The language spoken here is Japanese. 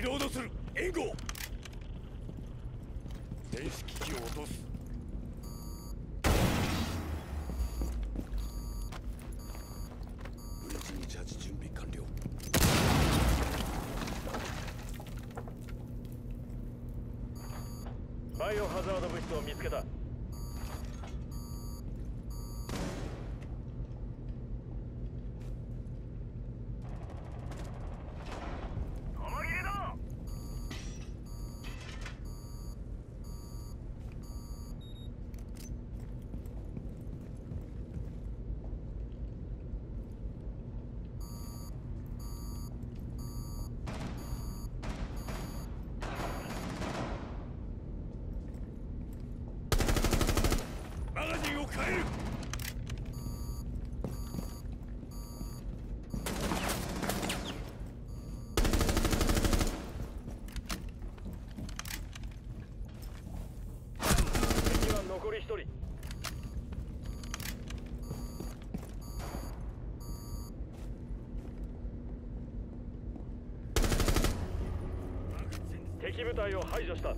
除する。援護。電子機器を落とす。ブリッジにチャージ準備完了。バイオハザード物質を見つけた。敵部隊を排除した。